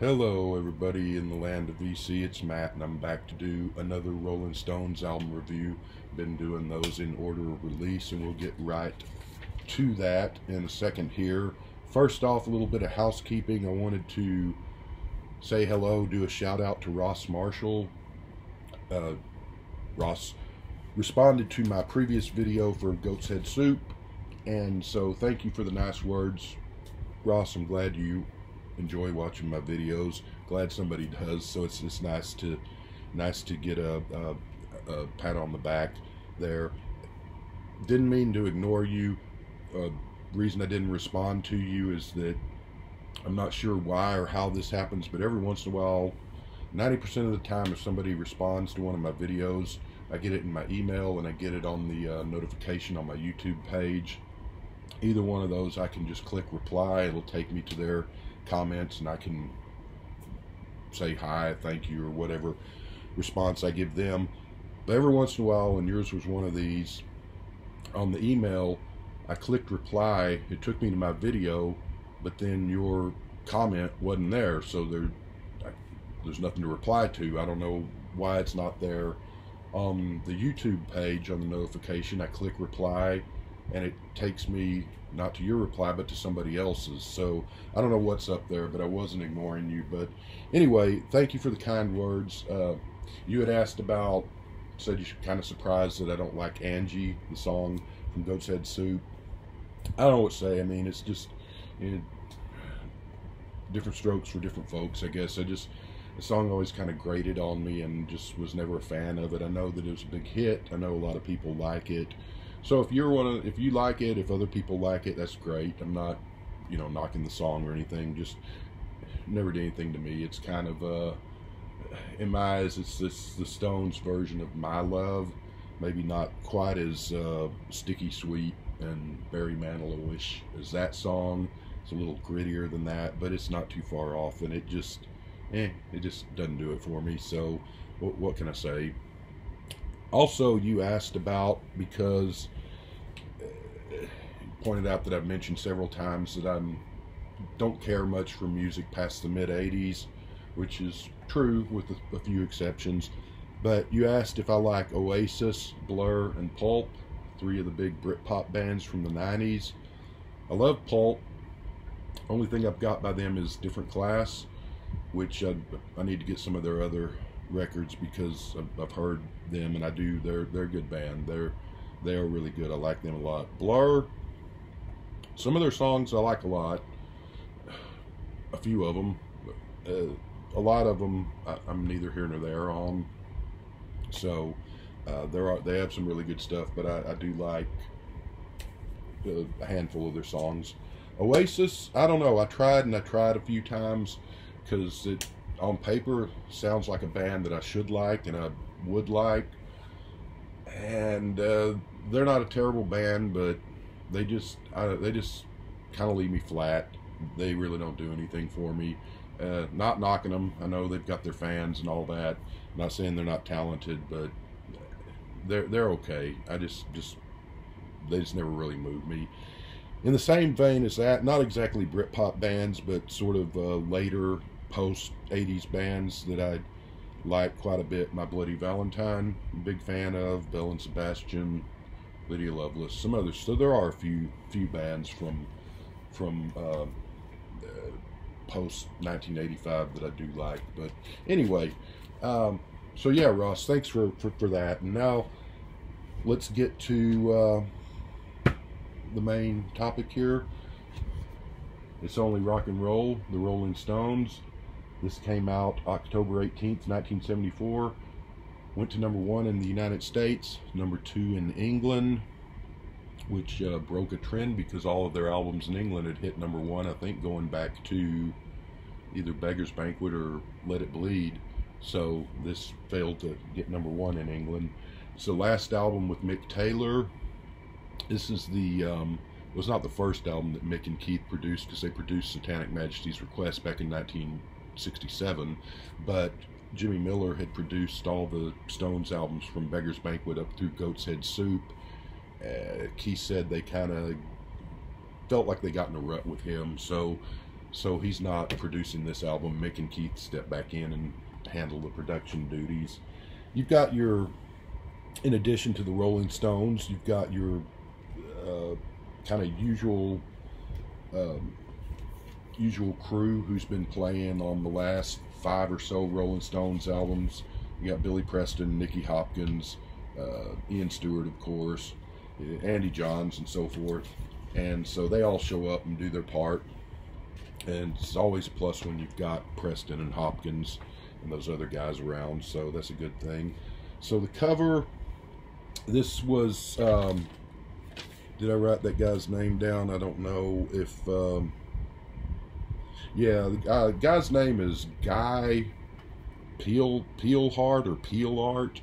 Hello, everybody in the land of VC. It's Matt, and I'm back to do another Rolling Stones album review. Been doing those in order of release, and we'll get right to that in a second here. First off, a little bit of housekeeping. I wanted to say hello, do a shout out to Ross Marshall. Uh, Ross responded to my previous video for Goat's Head Soup, and so thank you for the nice words. Ross, I'm glad you enjoy watching my videos. Glad somebody does. So it's just nice to nice to get a, a, a pat on the back there. Didn't mean to ignore you. Uh, reason I didn't respond to you is that I'm not sure why or how this happens, but every once in a while, 90% of the time, if somebody responds to one of my videos, I get it in my email and I get it on the uh, notification on my YouTube page. Either one of those, I can just click reply. It'll take me to their comments and I can say hi, thank you, or whatever response I give them. But every once in a while, and yours was one of these, on the email, I clicked reply. It took me to my video, but then your comment wasn't there, so there, I, there's nothing to reply to. I don't know why it's not there. On the YouTube page, on the notification, I click reply, and it takes me not to your reply, but to somebody else's. So I don't know what's up there, but I wasn't ignoring you. But anyway, thank you for the kind words. Uh, you had asked about, said you're kind of surprised that I don't like Angie, the song from Goat's Head Soup. I don't know what to say. I mean, it's just different strokes for different folks, I guess. I just, the song always kind of grated on me and just was never a fan of it. I know that it was a big hit. I know a lot of people like it. So if you're one of, if you like it, if other people like it, that's great. I'm not, you know, knocking the song or anything. Just never did anything to me. It's kind of, uh, in my eyes, it's this the Stones version of My Love. Maybe not quite as uh, sticky sweet and Barry Manilow-ish as that song. It's a little grittier than that, but it's not too far off. And it just, eh, it just doesn't do it for me. So, what, what can I say? also you asked about because pointed out that I've mentioned several times that I don't care much for music past the mid 80s which is true with a, a, few exceptions but you asked if I like Oasis, Blur, and Pulp three of the big Britpop bands from the 90s I love Pulp only thing I've got by them is Different Class which I, I need to get some of their other records because I've, I've, heard them and I do. They're they're a good band. They're they are really good. I like them a lot. Blur. Some of their songs I like a lot. A few of them. Uh, a lot of them I, am neither here nor there on. So uh, there are they have some really good stuff, but I, I do like a handful of their songs. Oasis, I don't know. I tried and I tried a few times because it on paper sounds like a band that I should like and I would like. And uh, they're not a terrible band, but they just I, they just kind of leave me flat. They really don't do anything for me. Uh, not knocking them. I know they've got their fans and all that. I'm not saying they're not talented, but they're they're okay. I just just they just never really moved me. In the same vein as that, not exactly Britpop bands, but sort of uh, later post 80s bands that I like quite a bit. My Bloody Valentine, big fan of. Belle and Sebastian, Lydia Loveless, some others. So there are a few few bands from from uh, uh, post 1985 that I do like. But anyway, um, so yeah, Ross, thanks for, for, for that. And now let's get to uh, the main topic here. It's only rock and roll, the Rolling Stones. This came out October 18th, 1974. Went to number one in the United States, number two in England, which uh, broke a trend because all of their albums in England had hit number one, I think, going back to either Beggar's Banquet or Let It Bleed. So this failed to get number one in England. So last album with Mick Taylor. This is the um, was not the first album that Mick and Keith produced because they produced Satanic Majesty's Request back in 1967, but Jimmy Miller had produced all the Stones albums from Beggar's Banquet up through Goat's Head Soup. Uh, Keith said they kind of felt like they got in a rut with him, so so he's not producing this album. Mick and Keith step back in and handle the production duties. You've got your, in addition to the Rolling Stones, you've got your uh, kind of usual, um, usual crew who's been playing on the last five or so Rolling Stones albums. You got Billy Preston, Nicky Hopkins, uh, Ian Stewart, of course, Andy Johns, and so forth. And so they all show up and do their part. And it's always a plus when you've got Preston and Hopkins and those other guys around. So that's a good thing. So the cover, this was, um, did I write that guy's name down? I don't know if, um, yeah, the uh, guy's name is Guy Peel Peelhart or Peel Art.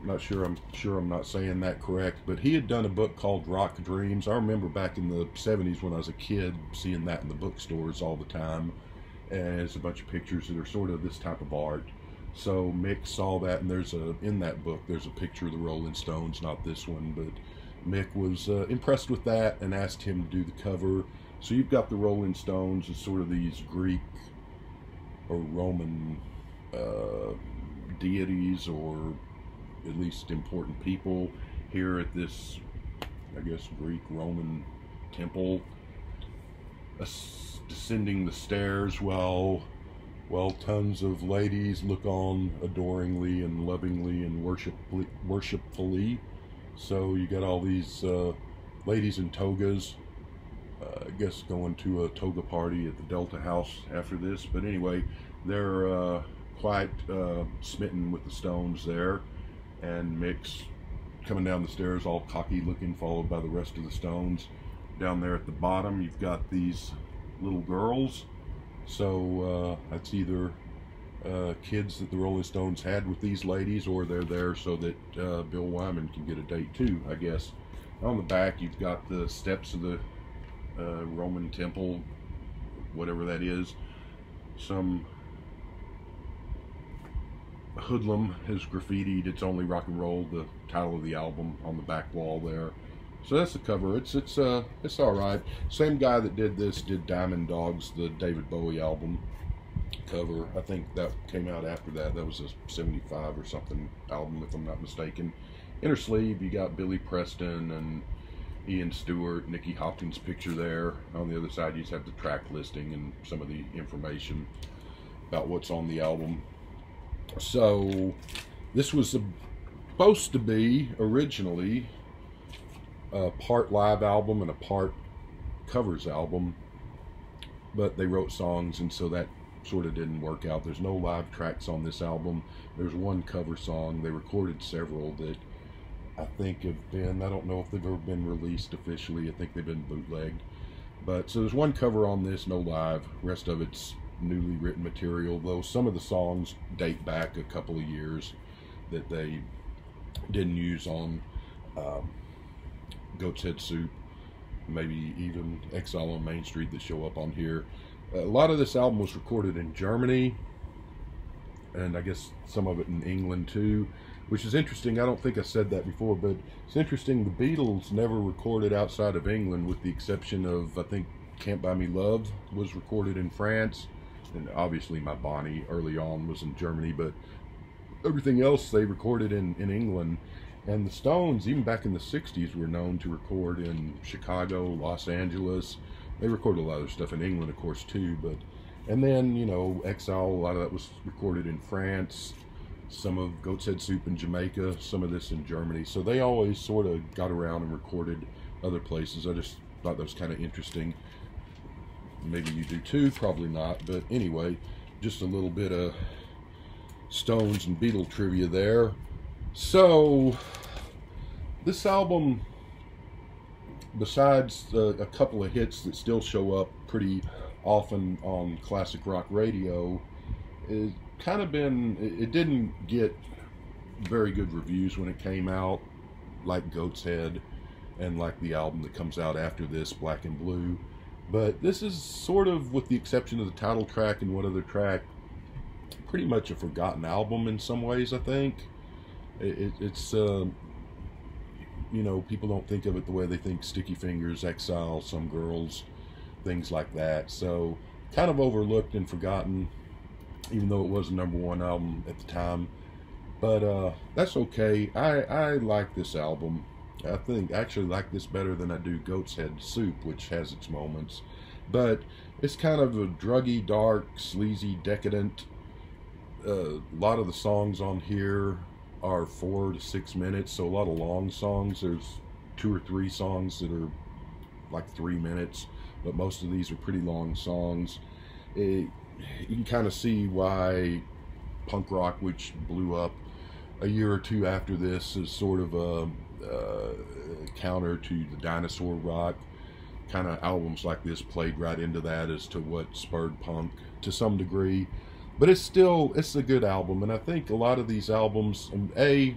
Not sure. I'm sure I'm not saying that correct, but he had done a book called Rock Dreams. I remember back in the '70s when I was a kid seeing that in the bookstores all the time, and it's a bunch of pictures that are sort of this type of art. So Mick saw that, and there's a in that book there's a picture of the Rolling Stones, not this one, but Mick was uh, impressed with that and asked him to do the cover. So you've got the Rolling Stones as sort of these Greek or Roman uh, deities or at least important people here at this, I guess, Greek Roman temple, descending the stairs while, while tons of ladies look on adoringly and lovingly and worshipfully. worshipfully. So you got all these uh, ladies in togas. Uh, I guess going to a toga party at the Delta House after this. But anyway, they're uh, quite uh, smitten with the Stones there and Mick's coming down the stairs all cocky looking followed by the rest of the stones. Down there at the bottom you've got these little girls. So uh, that's either uh, kids that the Rolling Stones had with these ladies or they're there so that uh, Bill Wyman can get a date too I guess. On the back you've got the steps of the uh, Roman temple whatever that is. Some Hoodlum has graffitied "It's Only Rock and Roll," the title of the album, on the back wall there. So that's the cover. It's it's uh it's all right. Same guy that did this did Diamond Dogs, the David Bowie album cover. I think that came out after that. That was a '75 or something album, if I'm not mistaken. Inner sleeve, you got Billy Preston and Ian Stewart, Nicky Hopkins picture there. On the other side, you just have the track listing and some of the information about what's on the album. So this was supposed to be originally a part live album and a part covers album, but they wrote songs and so that sort of didn't work out. There's no live tracks on this album. There's one cover song. They recorded several that I think have been, I don't know if they've ever been released officially. I think they've been bootlegged. But so there's one cover on this, no live. Rest of it's newly written material, though some of the songs date back a couple of years that they didn't use on um, Goat's Head Soup, maybe even Exile on Main Street that show up on here. A lot of this album was recorded in Germany, and I guess some of it in England too, which is interesting. I don't think I said that before, but it's interesting. The Beatles never recorded outside of England, with the exception of, I think, Can't Buy Me Love was recorded in France and obviously my Bonnie early on was in Germany, but everything else they recorded in, in England. And the Stones, even back in the 60s, were known to record in Chicago, Los Angeles. They recorded a lot of stuff in England, of course, too. But And then, you know, Exile, a lot of that was recorded in France. Some of Goat's Head Soup in Jamaica, some of this in Germany. So they always sort of got around and recorded other places. I just thought that was kind of interesting. Maybe you do too, probably not. But anyway, just a little bit of Stones and Beatle trivia there. So, this album, besides uh, a couple of hits that still show up pretty often on classic rock radio, it kind of been, it didn't get very good reviews when it came out, like Goat's Head, and like the album that comes out after this, Black and Blue. But this is sort of, with the exception of the title track and one other track, pretty much a forgotten album in some ways, I think. It, it, it's, uh, you know, people don't think of it the way they think Sticky Fingers, Exile, Some Girls, things like that. So kind of overlooked and forgotten, even though it was a number one album at the time. But uh, that's okay. I, I like this album. I think actually like this better than I do Goat's Head Soup, which has its moments. But it's kind of a druggy, dark, sleazy, decadent. Uh, a lot of the songs on here are four to six minutes, so a lot of long songs. There's two or three songs that are like three minutes, but most of these are pretty long songs. It, you can kind of see why punk rock, which blew up a year or two after this, is sort of a, uh, counter to the dinosaur rock. Kind of albums like this played right into that as to what spurred punk to some degree. But it's still it's a good album, and I think a lot of these albums, um, a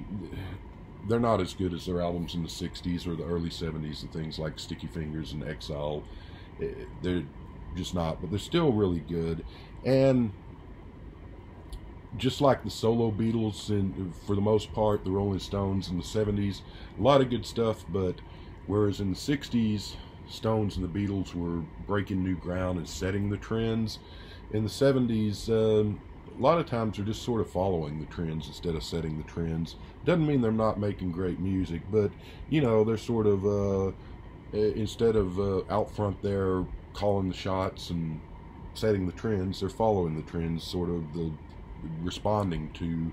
they're not as good as their albums in the 60s or the early 70s and things like Sticky Fingers and Exile. Eh, they're just not, but they're still really good. And just like the solo Beatles and for the most part the Rolling Stones in the 70s, a lot of good stuff, but whereas in the 60s Stones and the Beatles were breaking new ground and setting the trends, in the 70s um, a lot of times they're just sort of following the trends instead of setting the trends. Doesn't mean they're not making great music, but you know they're sort of uh, instead of uh, out front there calling the shots and setting the trends, they're following the trends, sort of the responding to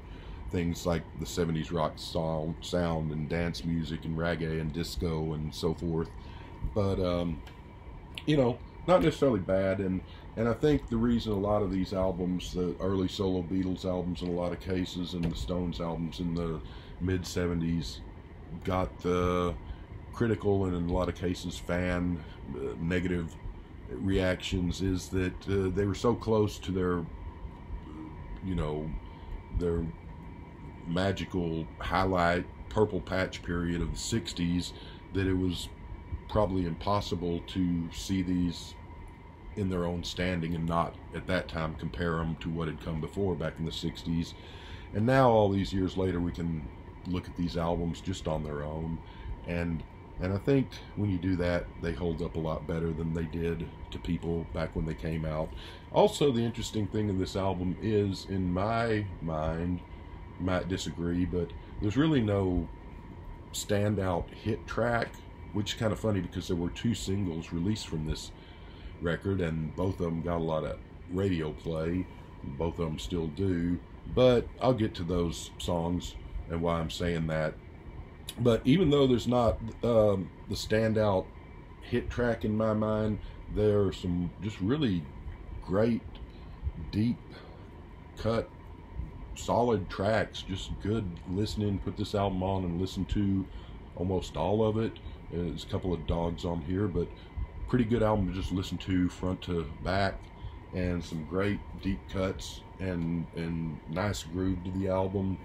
things like the 70s rock sound, sound and dance music and reggae and disco and so forth. But um, you know, not necessarily bad and and I think the reason a lot of these albums, the early solo Beatles albums in a lot of cases, and the Stones albums in the mid 70s, got the critical and in a lot of cases fan uh, negative reactions is that uh, they were so close to their, you know, their magical highlight purple patch period of the 60s that it was probably impossible to see these in their own standing and not at that time compare them to what had come before back in the 60s. And now, all these years later, we can look at these albums just on their own. And and I think when you do that, they hold up a lot better than they did to people back when they came out. Also, the interesting thing in this album is, in my mind, might disagree, but there's really no standout hit track, which is kind of funny because there were two singles released from this record, and both of them got a lot of radio play. Both of them still do, but I'll get to those songs and why I'm saying that. But even though there's not um, the standout hit track in my mind, there are some just really great, deep cut, solid tracks. Just good listening. Put this album on and listen to almost all of it. Uh, there's a couple of dogs on here, but pretty good album to just listen to front to back and some great deep cuts and and nice groove to the album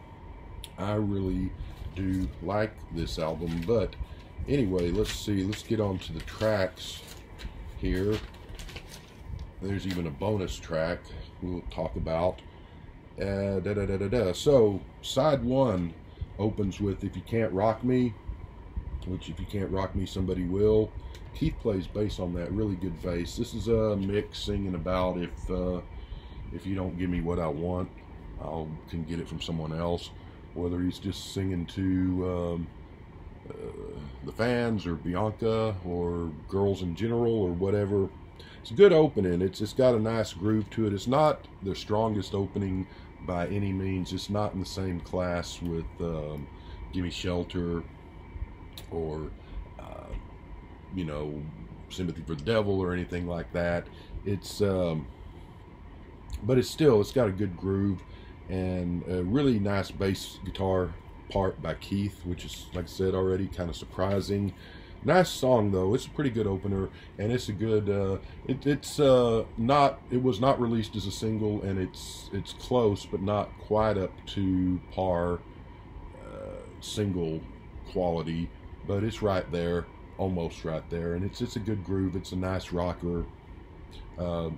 i really do like this album but anyway let's see let's get on to the tracks here there's even a bonus track we'll talk about uh, da, da, da, da, da. so side one opens with if you can't rock me which if you can't rock me somebody will Keith plays bass on that, really good bass. This is a Mick's singing about if uh, if you don't give me what I want, I can get it from someone else. Whether he's just singing to um, uh, the fans or Bianca or girls in general or whatever. It's a good opening. It's it's got a nice groove to it. It's not the strongest opening by any means. It's not in the same class with um, "Gimme Shelter" or you know, sympathy for the devil or anything like that. It's, um, but it's still, it's got a good groove and a really nice bass guitar part by Keith, which is, like I said already, kind of surprising. Nice song though. It's a pretty good opener, and it's a good. Uh, it, it's uh, not. It was not released as a single, and it's it's close, but not quite up to par uh, single quality. But it's right there almost right there, and it's it's a good groove. It's a nice rocker. Uh,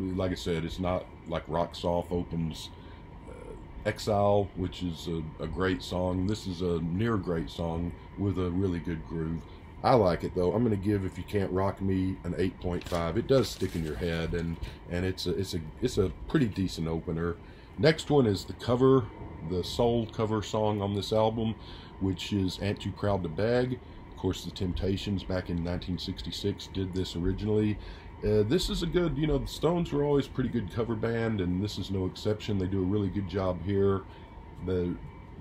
like I said, it's not like Rocks Off opens uh, Exile, which is a, a, great song. This is a near great song with a really good groove. I like it though. I'm going to give if you can't rock me an 8.5. It does stick in your head, and and it's a it's a it's a pretty decent opener. Next one is the cover, the sole cover song on this album, which is "Ain't Too Proud to Beg." Of course, the Temptations back in 1966 did this originally. Uh, this is a good, you know, the Stones were always pretty good cover band, and this is no exception. They do a really good job here. The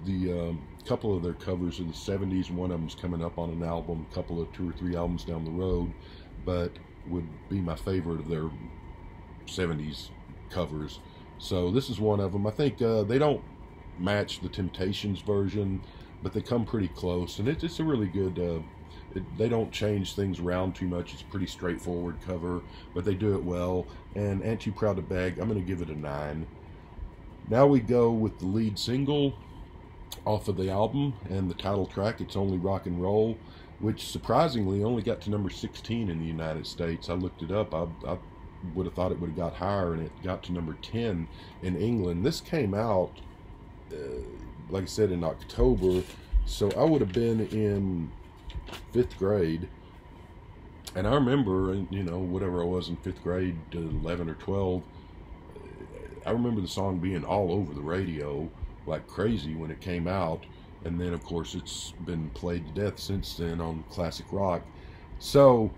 the um, couple of their covers in the 70s, one of them's coming up on an album, a couple of two or three albums down the road, but would be my favorite of their 70s covers. So this is one of them. I think uh, they don't match the Temptations version, but they come pretty close, and it, it's a really good. Uh, it, they don't change things around too much. It's a pretty straightforward cover, but they do it well. And Ain't Proud to Beg, I'm going to give it a 9. Now we go with the lead single off of the album and the title track, It's Only Rock and Roll, which surprisingly only got to number 16 in the United States. I looked it up. I, I would have thought it would have got higher, and it got to number 10 in England. This came out, uh, like I said, in October, so I would have been in fifth grade. And I remember, you know, whatever I was in fifth grade, 11 or 12, I remember the song being all over the radio like crazy when it came out. And then, of course, it's been played to death since then on classic rock. So,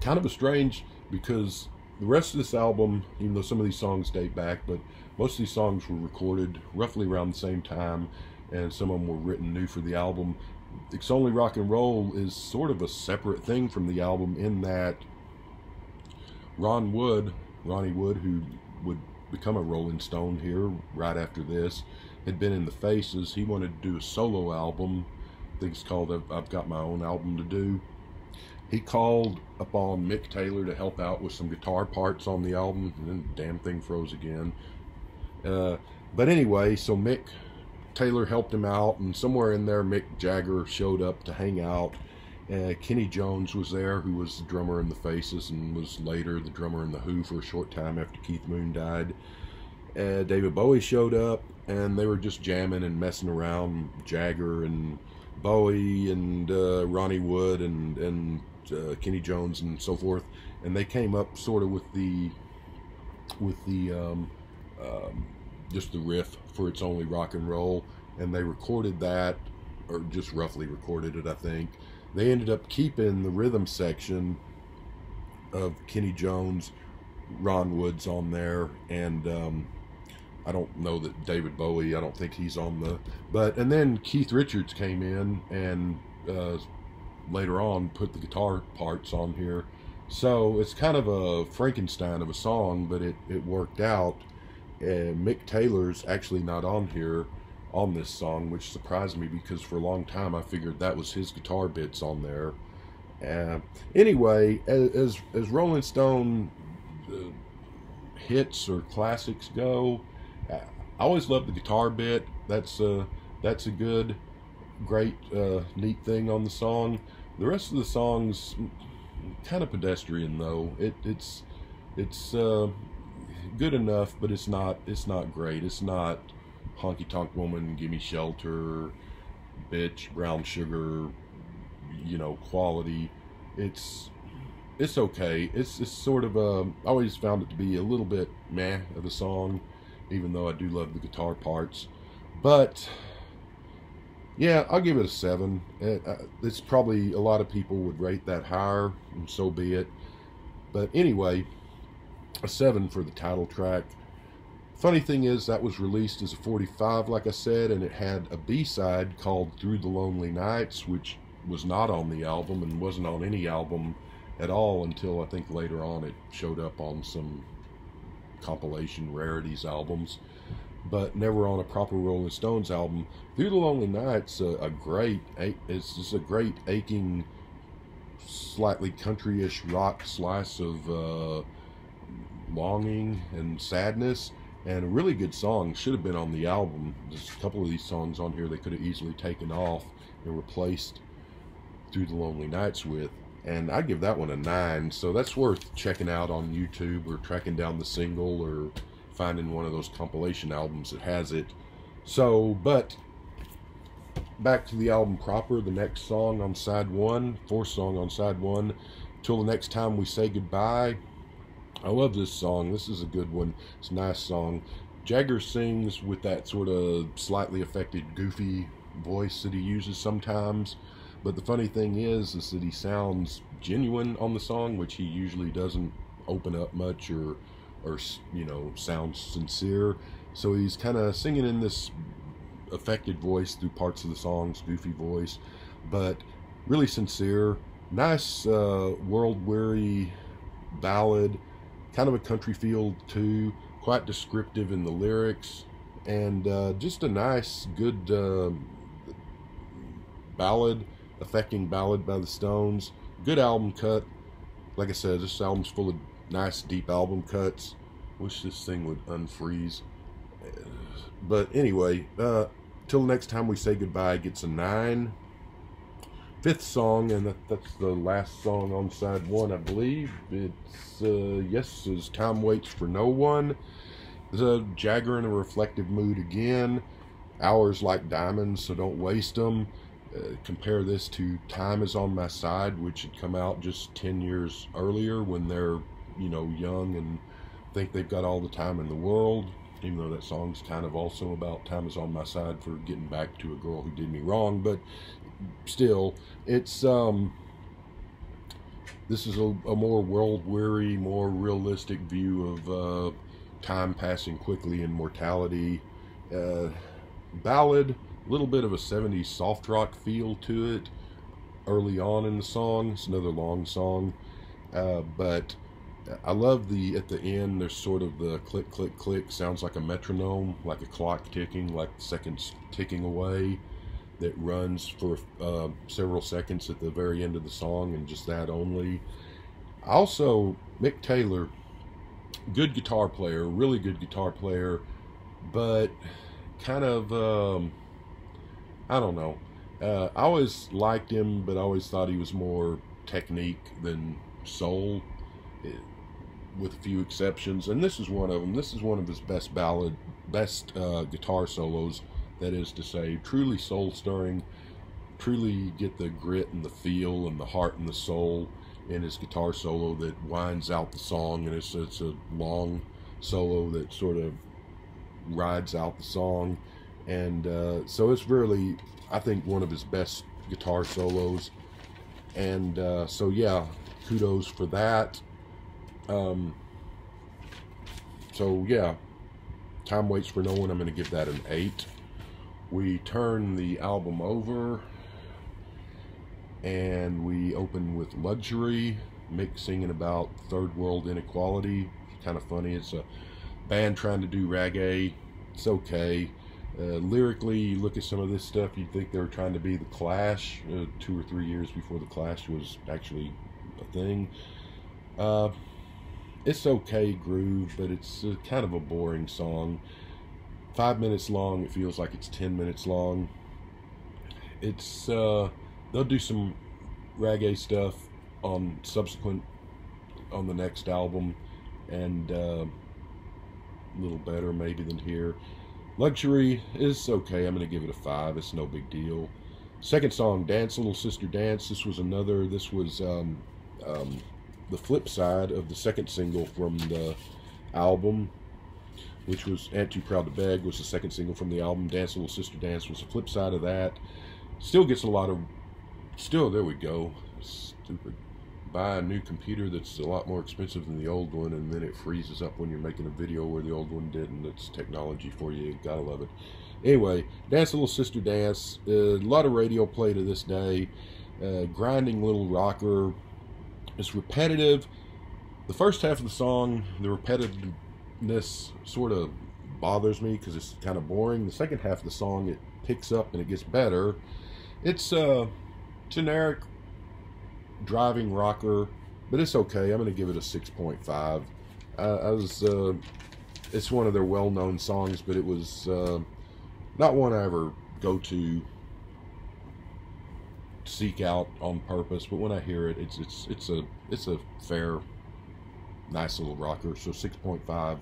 kind of a strange because the rest of this album, even though some of these songs date back, but most of these songs were recorded roughly around the same time, and some of them were written new for the album. It's Only Rock and Roll is sort of a separate thing from the album in that Ron Wood, Ronnie Wood, who would become a Rolling Stone here right after this, had been in the Faces. He wanted to do a solo album. I think it's called I've Got My Own Album to Do. He called upon Mick Taylor to help out with some guitar parts on the album, and then the damn thing froze again. Uh, but anyway, so Mick Taylor helped him out, and somewhere in there, Mick Jagger showed up to hang out. Uh, Kenny Jones was there, who was the drummer in the Faces and was later the drummer in the Who for a short time after Keith Moon died. Uh, David Bowie showed up, and they were just jamming and messing around. Jagger and Bowie and uh, Ronnie Wood and and uh, Kenny Jones and so forth, and they came up sort of with the with the um, um, just the riff for "It's Only Rock and Roll," and they recorded that, or just roughly recorded it, I think. They ended up keeping the rhythm section of Kenny Jones, Ron Woods on there, and um, I don't know that David Bowie. I don't think he's on the. But and then Keith Richards came in and uh, later on put the guitar parts on here. So it's kind of a Frankenstein of a song, but it it worked out. And Mick Taylor's actually not on here on this song, which surprised me because for a long time I figured that was his guitar bits on there. Uh, anyway, as as Rolling Stone uh, hits or classics go, I always love the guitar bit. That's uh, that's a good, great, uh, neat thing on the song. The rest of the songs, kind of pedestrian though. It it's it's uh, good enough, but it's not it's not great. It's not honky tonk woman, gimme shelter, bitch, brown sugar, you know, quality. It's it's okay. It's it's sort of a. I always found it to be a little bit meh of a song even though I do love the guitar parts. But yeah, I'll give it a seven. It, uh, it's probably a lot of people would rate that higher, and so be it. But anyway, a seven for the title track. Funny thing is, that was released as a 45, like I said, and it had a B side called Through the Lonely Nights, which was not on the album and wasn't on any album at all until I think later on it showed up on some compilation rarities albums, but never on a proper Rolling Stones album. Through the Lonely Nights, a, a great, it's just a great aching, slightly countryish rock slice of uh, longing and sadness, and a really good song. Should have been on the album. There's a couple of these songs on here they could have easily taken off and replaced Through the Lonely Nights with and I give that one a nine. So that's worth checking out on YouTube or tracking down the single or finding one of those compilation albums that has it. So, but back to the album proper, the next song on side one, fourth song on side one, Till the Next Time We Say Goodbye. I love this song. This is a good one. It's a nice song. Jagger sings with that sort of slightly affected, goofy voice that he uses sometimes. But the funny thing is, is that he sounds genuine on the song, which he usually doesn't open up much or, or you know, sounds sincere. So he's kind of singing in this affected voice through parts of the songs, goofy voice, but really sincere. Nice uh, world weary ballad, kind of a country feel too, quite descriptive in the lyrics, and uh, just a nice, good uh, ballad, affecting ballad by the Stones. Good album cut. Like I said, this album's full of nice, deep album cuts. Wish this thing would unfreeze. But anyway, uh, till next time we say goodbye gets a nine. Fifth song, and that's the last song on side one, I believe. It's uh, yes, is time waits for no one. A Jagger in a reflective mood again. Hours like diamonds, so don't waste them. Uh, compare this to Time is on My Side, which had come out just 10 years earlier when they're, you know, young and think they've got all the time in the world even though that song's kind of also about time is on my side for getting back to a girl who did me wrong but still it's um this is a, a more world weary more realistic view of uh, time passing quickly and mortality uh, ballad little bit of a 70s soft rock feel to it early on in the song it's another long song uh, but I love the at the end. There's sort of the click, click, click. Sounds like a metronome, like a clock ticking, like seconds ticking away. That runs for uh, several seconds at the very end of the song, and just that only. Also, Mick Taylor, good guitar player, really good guitar player, but kind of um, I don't know. Uh, I always liked him, but I always thought he was more technique than soul with a few exceptions, and this is one of them. This is one of his best ballad, best uh, guitar solos. That is to say, truly soul stirring. Truly get the grit and the feel and the heart and the soul in his guitar solo that winds out the song, and it's it's a long solo that sort of rides out the song, and uh, so it's really, I think, one of his best guitar solos. And uh, so, yeah, kudos for that. Um, so yeah, time waits for no one. I'm going to give that an eight. We turn the album over and we open with Luxury, Mick singing about third world inequality. kind of funny. It's a band trying to do reggae. It's okay. Uh, lyrically, you look at some of this stuff, you'd think they were trying to be the Clash uh, two or three years before the Clash was actually a thing. Uh, it's okay groove, but it's a, kind of a boring song. Five minutes long, it feels like it's ten minutes long. It's uh, they'll do some reggae stuff on subsequent on the next album, and uh, a little better maybe than here. Luxury is okay. I'm gonna give it a five. It's no big deal. Second song, Dance Little Sister Dance. This was another. This was um, um, the flip side of the second single from the album, which was "Ain't Too Proud to Beg," was the second single from the album. "Dance Little Sister Dance" was the flip side of that. Still gets a lot of. Still, there we go. Stupid. Buy a new computer that's a lot more expensive than the old one, and then it freezes up when you're making a video where the old one didn't. It's technology for you. Gotta love it. Anyway, Dance a Little Sister Dance. Uh, a lot of radio play to this day. Uh, grinding little rocker it's repetitive. The first half of the song, the repetitiveness sort of bothers me because it's kind of boring. The second half of the song, it picks up and it gets better. It's a generic driving rocker, but it's okay. I'm going to give it a 6.5. I, I was, uh, it's one of their well-known songs, but it was uh, not one I ever go to seek out on purpose, but when I hear it, it's it's it's a it's a fair, nice little rocker. So 6.5.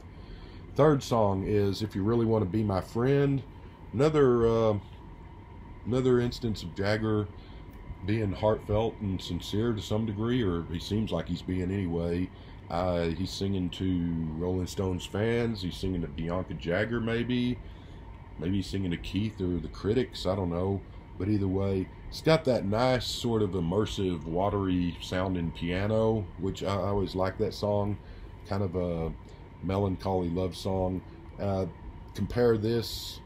Third song is "If You Really Want to Be My Friend." Another uh, another instance of Jagger being heartfelt and sincere to some degree, or he seems like he's being anyway. Uh, he's singing to Rolling Stones fans. He's singing to Bianca Jagger, maybe. Maybe he's singing to Keith or the critics. I don't know. But either way, it's got that nice sort of immersive, watery sounding piano, which I, always like that song. Kind of a melancholy love song. Uh, compare this,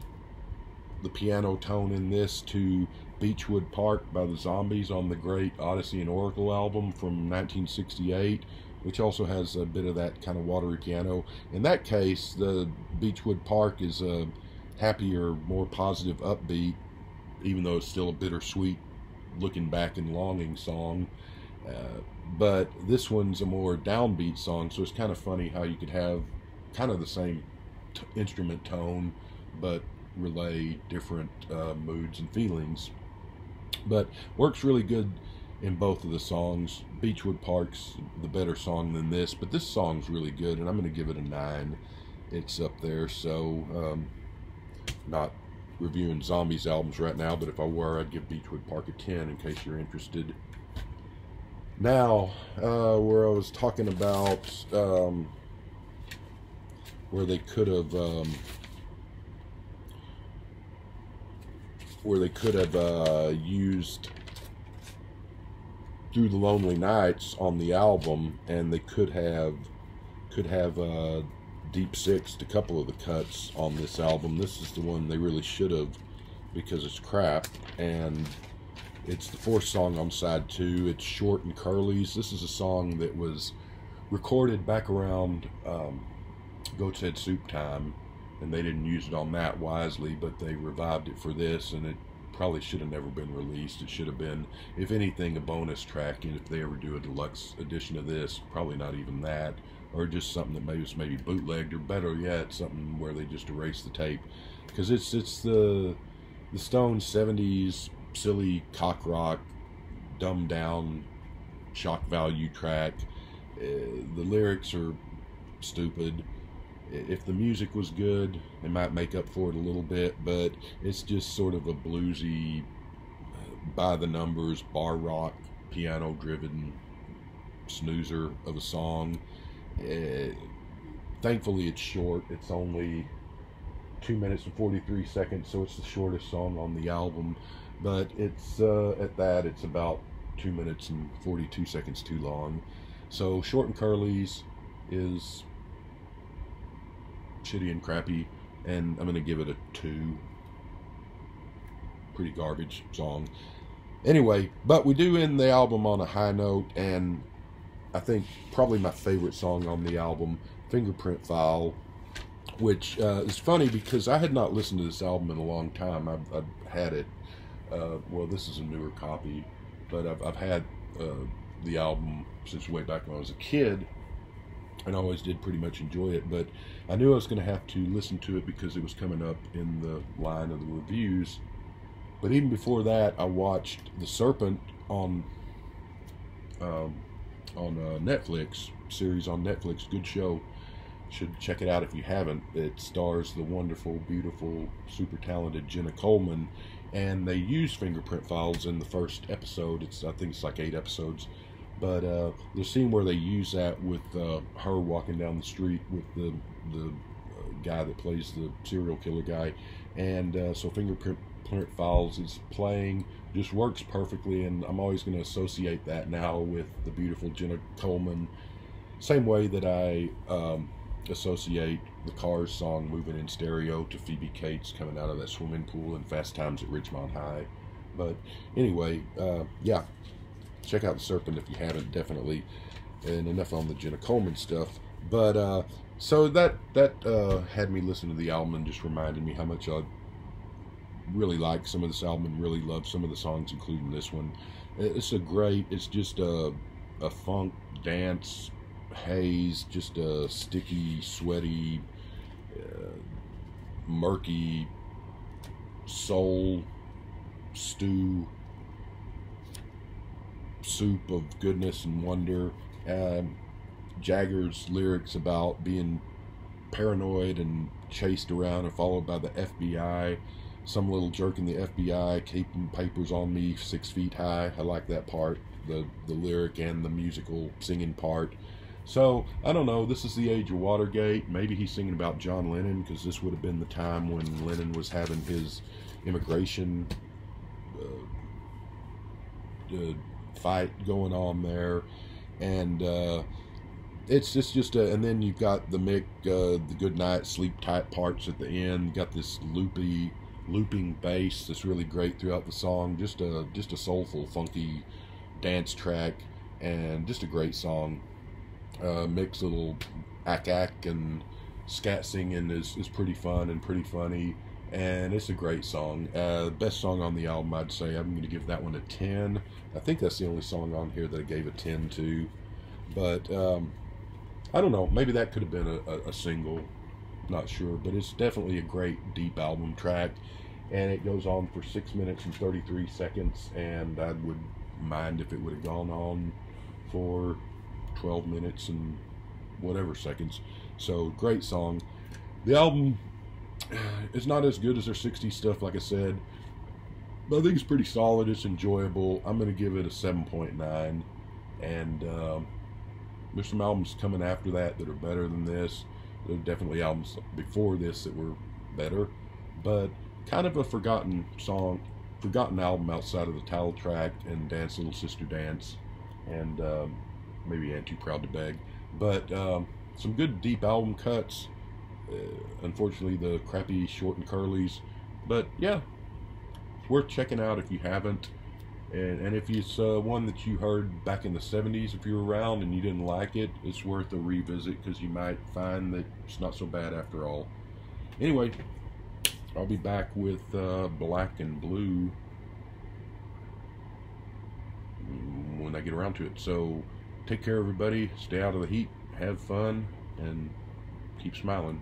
the piano tone in this, to Beechwood Park by the Zombies on the great Odyssey and Oracle album from 1968 which also has a bit of that kind of watery piano. In that case, the Beechwood Park is a happier, more positive, upbeat, even though it's still a bittersweet, looking back and longing song. Uh, but this one's a more downbeat song, so it's kind of funny how you could have kind of the same instrument tone, but relay different uh, moods and feelings. But works really good in both of the songs. Beechwood Park's the better song than this, but this song's really good, and I'm going to give it a 9. It's up there, so um, not reviewing Zombies albums right now, but if I were, I'd give Beechwood Park a 10 in case you're interested. Now, uh, where I was talking about um, where they could have. Um, where they could have uh, used through the lonely nights on the album and they could have could have uh, deep sixed a couple of the cuts on this album. This is the one they really should have because it's crap and it's the fourth song on side two. It's short and curlies. This is a song that was recorded back around um, goat's head soup time and they didn't use it on that wisely but they revived it for this and it probably should have never been released. It should have been, if anything, a bonus track. And if they ever do a deluxe edition of this, probably not even that, or just something that maybe was maybe bootlegged, or better yet, something where they just erase the tape, because it's it's the the Stone '70s silly cock rock, dumbed down, shock value track. Uh, the lyrics are stupid if the music was good, it might make up for it a little bit, but it's just sort of a bluesy, by the numbers, bar rock, piano driven snoozer of a song. Uh, thankfully, it's short. It's only two minutes and 43 seconds, so it's the shortest song on the album. But it's uh, at that, it's about two minutes and 42 seconds too long. So, Short and Curly's is shitty and crappy, and I'm gonna give it a two. Pretty garbage song. Anyway, but we do end the album on a high note, and I think probably my favorite song on the album, Fingerprint File, which uh, is funny because I had not listened to this album in a long time. I've, I've had it. Uh, well, this is a newer copy, but I've, I've had uh, the album since way back when I was a kid and I always did pretty much enjoy it. But I knew I was going to have to listen to it because it was coming up in the line of the reviews. But even before that, I watched The Serpent on um, on uh, Netflix series on Netflix. Good show. Should check it out if you haven't. It stars the wonderful, beautiful, super talented Jenna Coleman, and they use fingerprint files in the first episode. It's I think it's like eight episodes but uh, the scene where they use that with uh, her walking down the street with the the uh, guy that plays the serial killer guy, and uh, so fingerprint files is playing just works perfectly, and I'm always going to associate that now with the beautiful Jenna Coleman, same way that I um, associate the Cars song "Moving in Stereo" to Phoebe Cates coming out of that swimming pool in Fast Times at Ridgemont High. But anyway, uh, yeah, check out the Serpent if you haven't, definitely. And enough on the Jenna Coleman stuff. But uh, so that that uh, had me listen to the album and just reminded me how much I really like some of this album and really love some of the songs, including this one. It's a great. It's just a a funk dance haze, just a sticky, sweaty, uh, murky soul stew soup of goodness and wonder. Um, Jagger's lyrics about being paranoid and chased around and followed by the FBI some little jerk in the FBI keeping papers on me six feet high. I like that part, the the lyric and the musical singing part. So I don't know. This is the age of Watergate. Maybe he's singing about John Lennon because this would have been the time when Lennon was having his immigration uh, uh, fight going on there, and uh, it's just just a, and then you've got the Mick uh, the Good Night Sleep Tight parts at the end. You got this loopy looping bass that's really great throughout the song. Just a just a soulful, funky dance track, and just a great song. Uh, Mick's little ack ack and scat singing is, is pretty fun and pretty funny and it's a great song. Uh, best song on the album, I'd say. I'm going to give that one a 10. I think that's the only song on here that I gave a 10 to. But um, I don't know. Maybe that could have been a, a, a, single. Not sure. But it's definitely a great deep album track. And it goes on for 6 minutes and 33 seconds. And I would mind if it would have gone on for 12 minutes and whatever seconds. So, great song. The album it's not as good as their 60s stuff, like I said, but I think it's pretty solid. It's enjoyable. I'm going to give it a 7.9. And um, there's some albums coming after that that are better than this. There are definitely albums before this that were better, but kind of a forgotten song, forgotten album outside of the title track and Dance Little Sister Dance, and um, maybe Ain't Too Proud to Beg. But um, some good deep album cuts uh, unfortunately, the crappy short and curlies. But yeah, worth checking out if you haven't. And, and if it's uh, one that you heard back in the 70s, if you were around and you didn't like it, it's worth a revisit because you might find that it's not so bad after all. Anyway, I'll be back with uh, Black and Blue when I get around to it. So take care, everybody. Stay out of the heat, have fun, and keep smiling.